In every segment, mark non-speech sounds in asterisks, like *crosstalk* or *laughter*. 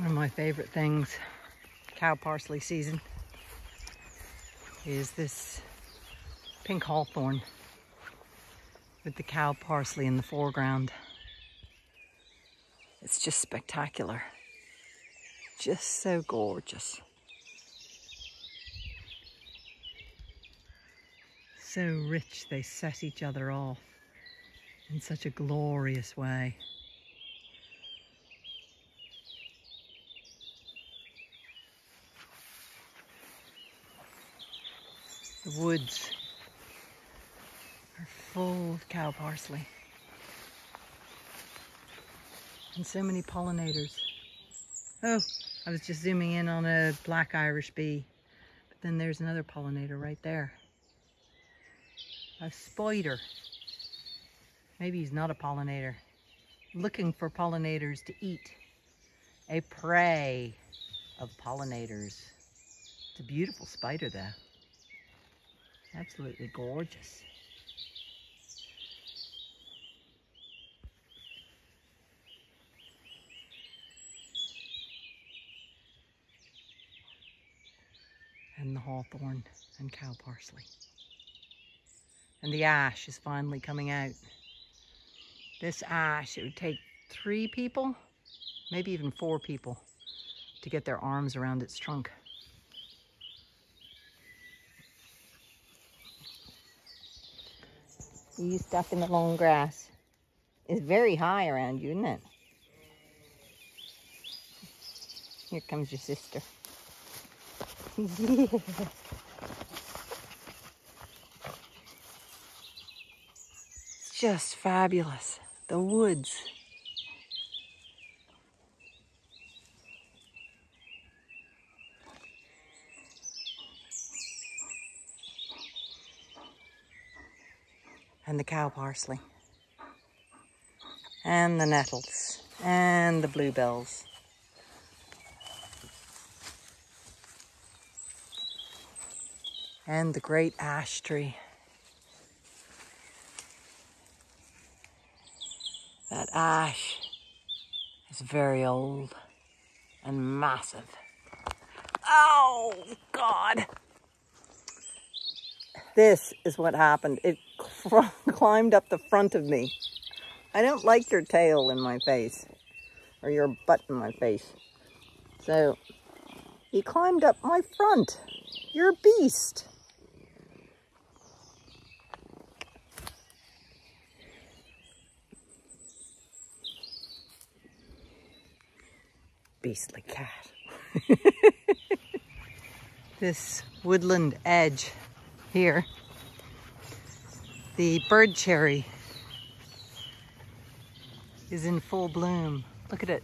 One of my favorite things, cow parsley season, is this pink hawthorn with the cow parsley in the foreground. It's just spectacular. Just so gorgeous. So rich they set each other off in such a glorious way. The woods are full of cow parsley. And so many pollinators. Oh, I was just zooming in on a black Irish bee. But then there's another pollinator right there. A spider. Maybe he's not a pollinator. Looking for pollinators to eat. A prey of pollinators. It's a beautiful spider though. Absolutely gorgeous. And the hawthorn and cow parsley. And the ash is finally coming out. This ash, it would take three people, maybe even four people, to get their arms around its trunk. You stuck in the long grass. It's very high around you, isn't it? Here comes your sister. *laughs* yeah. Just fabulous. The woods. And the cow parsley and the nettles and the bluebells. And the great ash tree. That ash is very old and massive. Oh, God. This is what happened. It *laughs* climbed up the front of me. I don't like your tail in my face or your butt in my face. So he climbed up my front. You're a beast. Beastly cat. *laughs* this woodland edge here the bird cherry is in full bloom. Look at it.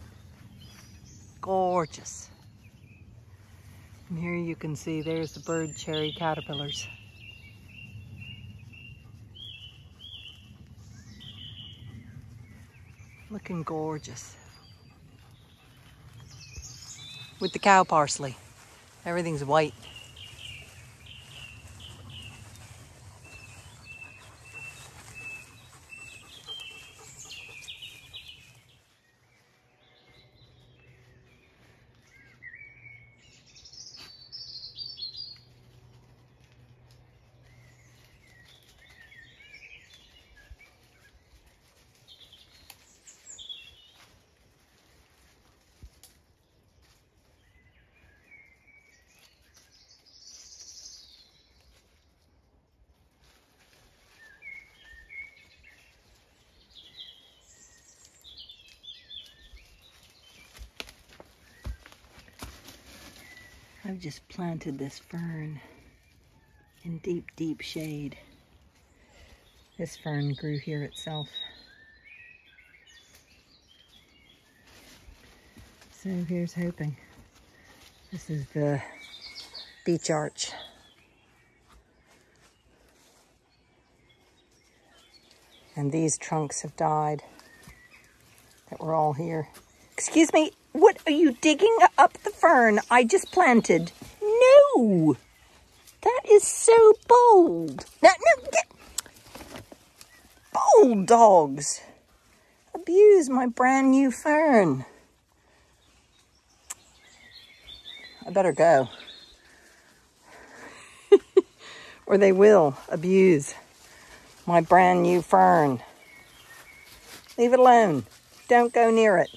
Gorgeous. And here you can see there's the bird cherry caterpillars. Looking gorgeous. With the cow parsley. Everything's white. I've just planted this fern in deep, deep shade. This fern grew here itself. So here's hoping. This is the beech arch. And these trunks have died that were all here. Excuse me, what are you digging up the fern I just planted? No! That is so bold. No, no, get... Bold dogs. Abuse my brand new fern. I better go. *laughs* or they will abuse my brand new fern. Leave it alone. Don't go near it.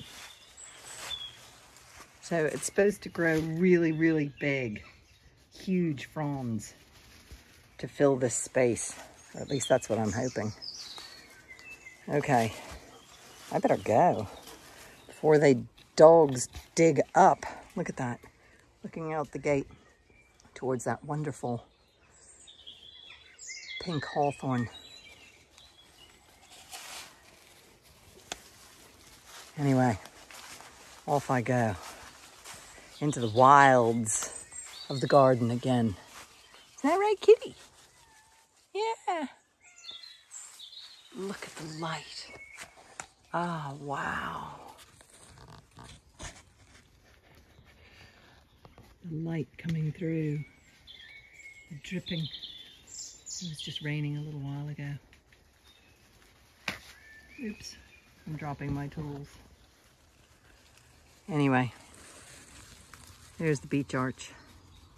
So it's supposed to grow really, really big, huge fronds to fill this space. Or at least that's what I'm hoping. Okay, I better go before they dogs dig up. Look at that, looking out the gate towards that wonderful pink hawthorn. Anyway, off I go into the wilds of the garden again. Is that right, kitty? Yeah. Look at the light. Ah, oh, wow. The light coming through, the dripping. It was just raining a little while ago. Oops, I'm dropping my tools. Anyway, there's the beech arch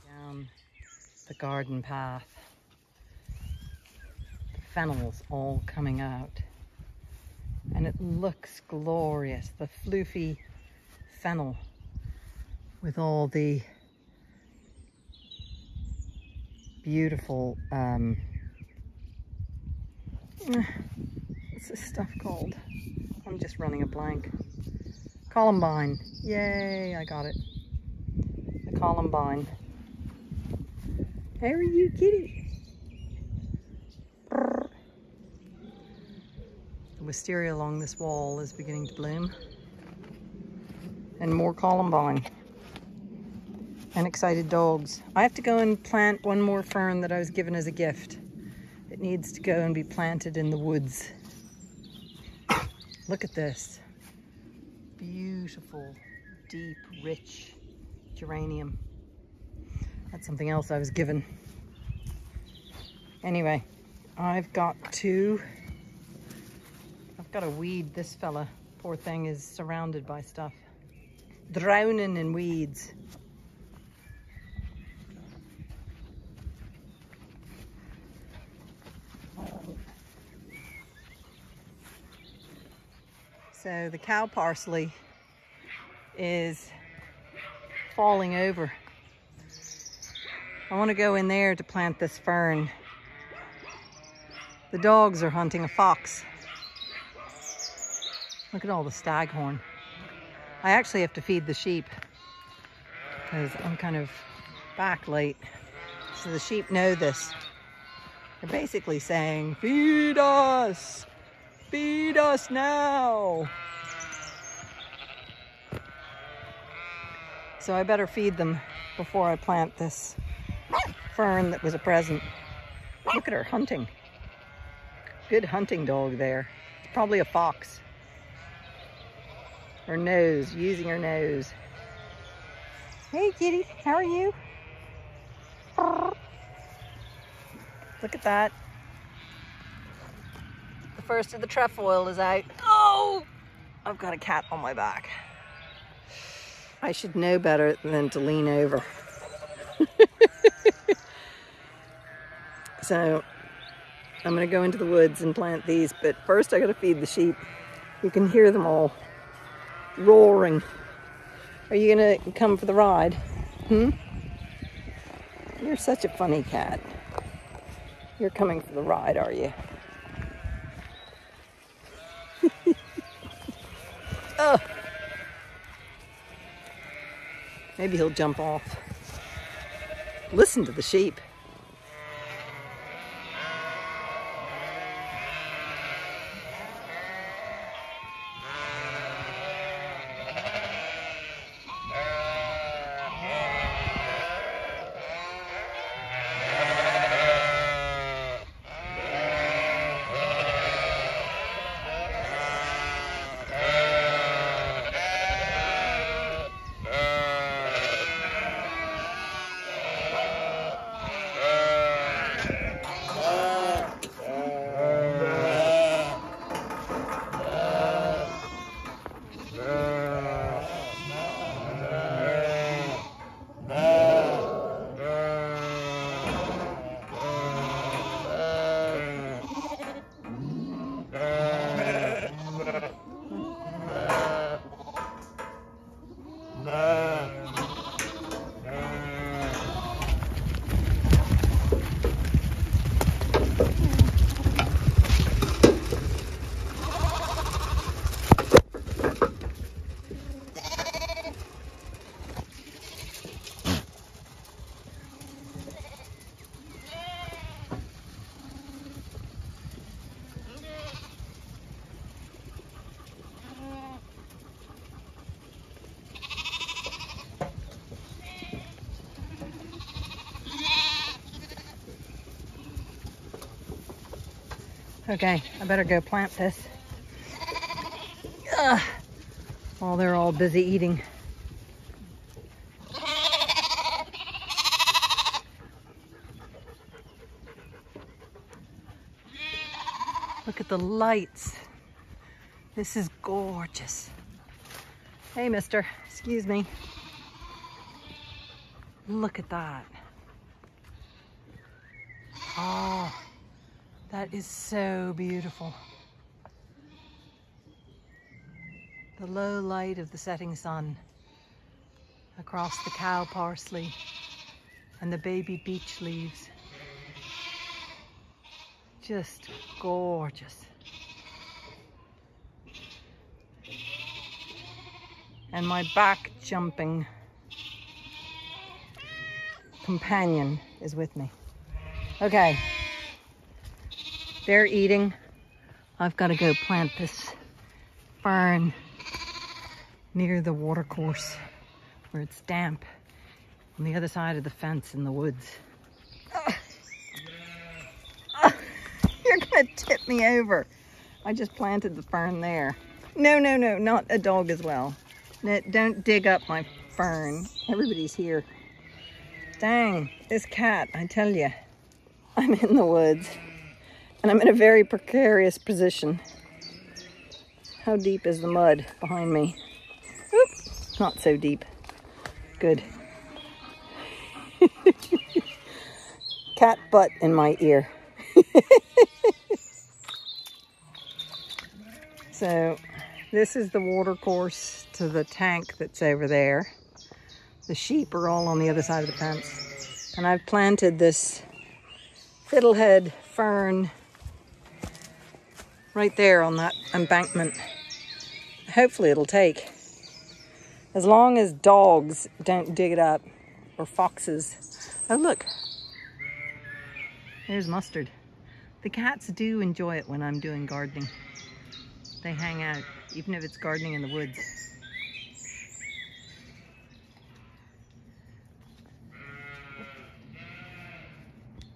down the garden path. The fennels all coming out. And it looks glorious. The floofy fennel with all the beautiful, um, what's this stuff called? I'm just running a blank. Columbine. Yay, I got it. Columbine. How are you, kitty? The wisteria along this wall is beginning to bloom. And more Columbine. And excited dogs. I have to go and plant one more fern that I was given as a gift. It needs to go and be planted in the woods. Look at this beautiful, deep, rich geranium. That's something else I was given. Anyway, I've got to, I've got to weed this fella. Poor thing is surrounded by stuff. Drowning in weeds. So the cow parsley is falling over. I want to go in there to plant this fern. The dogs are hunting a fox. Look at all the staghorn. I actually have to feed the sheep because I'm kind of back late. So the sheep know this. They're basically saying, feed us, Feed us now. So I better feed them before I plant this fern that was a present. Look at her hunting. Good hunting dog there. It's probably a fox. Her nose, using her nose. Hey kitty, how are you? Look at that. The first of the trefoil is out. Oh, I've got a cat on my back. I should know better than to lean over. *laughs* so I'm gonna go into the woods and plant these, but first I gotta feed the sheep. You can hear them all roaring. Are you gonna come for the ride? Hmm? You're such a funny cat. You're coming for the ride, are you? *laughs* oh. Maybe he'll jump off. Listen to the sheep. Okay, I better go plant this. Ugh. While they're all busy eating. Look at the lights. This is gorgeous. Hey, mister, excuse me. Look at that. Oh, that is so beautiful. The low light of the setting sun across the cow parsley and the baby beech leaves. Just gorgeous. And my back jumping companion is with me. Okay. They're eating. I've got to go plant this fern near the watercourse where it's damp on the other side of the fence in the woods. *laughs* You're gonna tip me over. I just planted the fern there. No, no, no, not a dog as well. No, don't dig up my fern. Everybody's here. Dang, this cat, I tell you. I'm in the woods and I'm in a very precarious position. How deep is the mud behind me? Oop, not so deep. Good. *laughs* Cat butt in my ear. *laughs* so this is the water course to the tank that's over there. The sheep are all on the other side of the fence. And I've planted this fiddlehead fern right there on that embankment. Hopefully it'll take. As long as dogs don't dig it up or foxes. Oh look, there's mustard. The cats do enjoy it when I'm doing gardening. They hang out, even if it's gardening in the woods.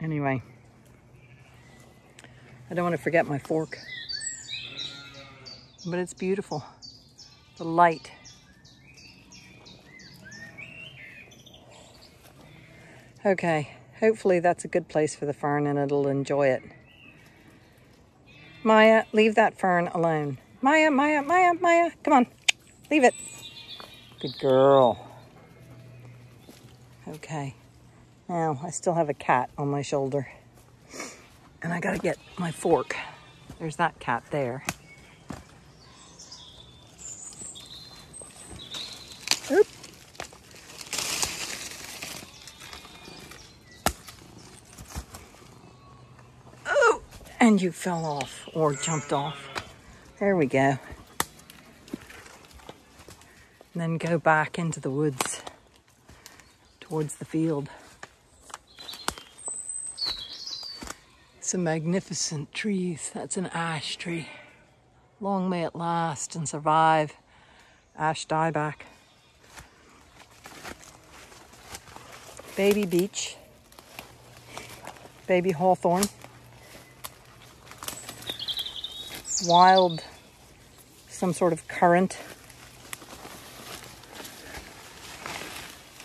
Anyway, I don't want to forget my fork. But it's beautiful. The light. Okay, hopefully that's a good place for the fern and it'll enjoy it. Maya, leave that fern alone. Maya, Maya, Maya, Maya, come on, leave it. Good girl. Okay, now I still have a cat on my shoulder. And I gotta get my fork. There's that cat there. Oop. Oh, and you fell off or jumped off. There we go. And then go back into the woods towards the field. Some magnificent trees. That's an ash tree. Long may it last and survive. Ash dieback. Baby beech. Baby hawthorn. Wild, some sort of currant.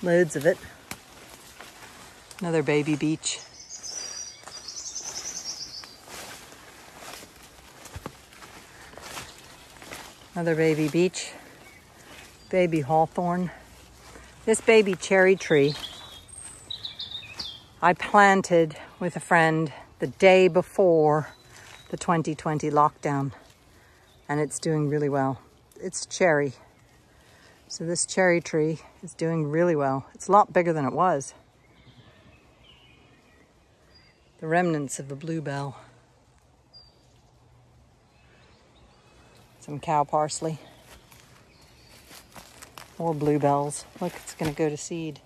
Loads of it. Another baby beech. Another baby beech. Baby hawthorn. This baby cherry tree I planted with a friend the day before the 2020 lockdown and it's doing really well. It's cherry. So this cherry tree is doing really well. It's a lot bigger than it was. The remnants of the bluebell. Some cow parsley. More bluebells. Look, it's gonna go to seed.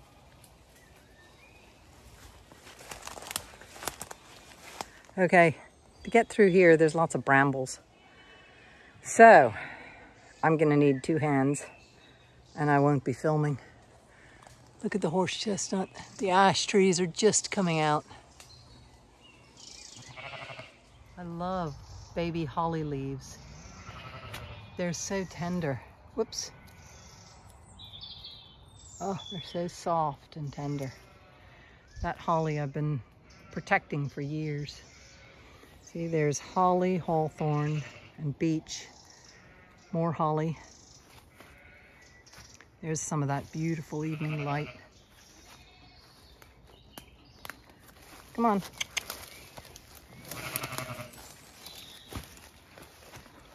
Okay, to get through here, there's lots of brambles. So, I'm gonna need two hands and I won't be filming. Look at the horse chestnut. The ash trees are just coming out. I love baby holly leaves. They're so tender. Whoops. Oh, they're so soft and tender. That holly I've been protecting for years. See, there's holly, hawthorn, and beech. More holly. There's some of that beautiful evening light. Come on.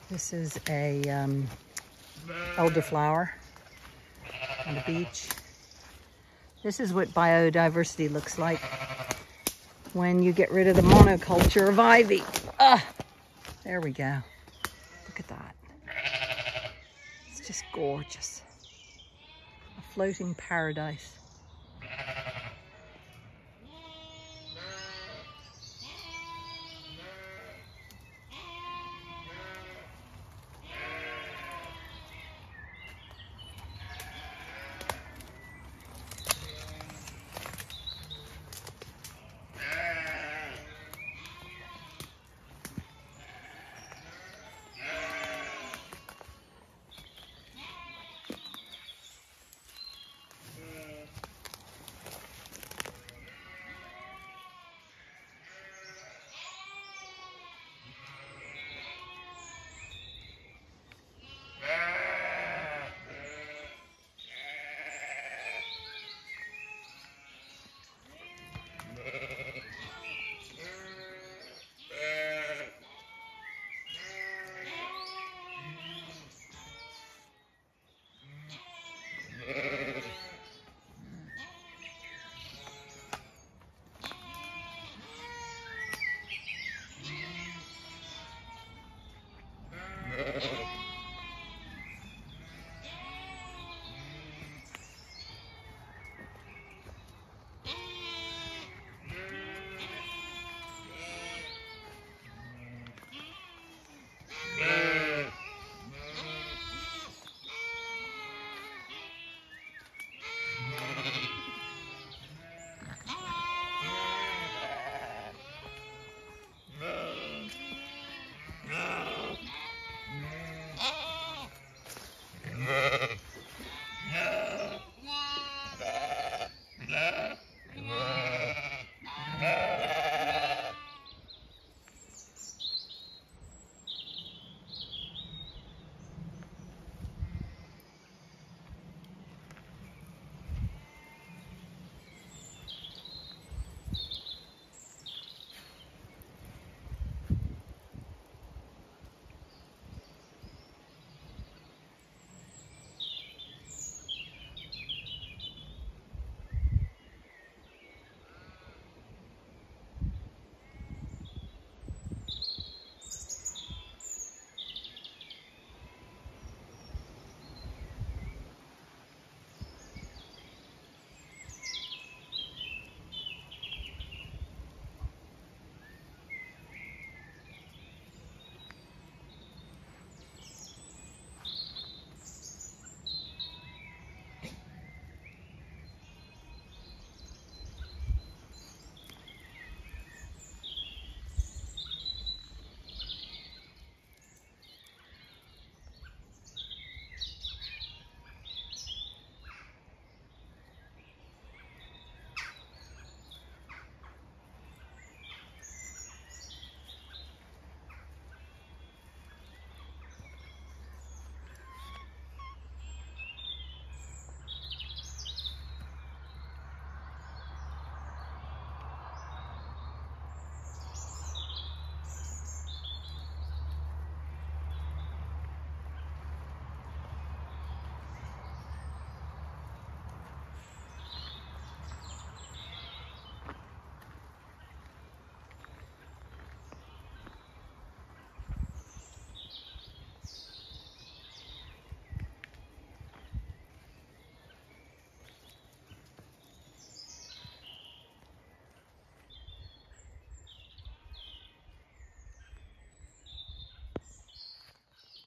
This is a um, elderflower on the beech. This is what biodiversity looks like when you get rid of the monoculture of ivy. Ah, there we go. Look at that. It's just gorgeous. A floating paradise. Uh... *laughs*